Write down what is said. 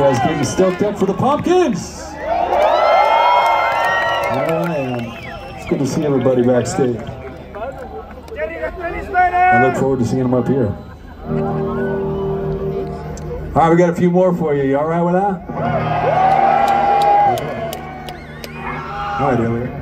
guys getting stoked up for the Pumpkins? I am. It's good to see everybody backstage. I look forward to seeing them up here. All right, we got a few more for you. You all right with that? All right, Elliot.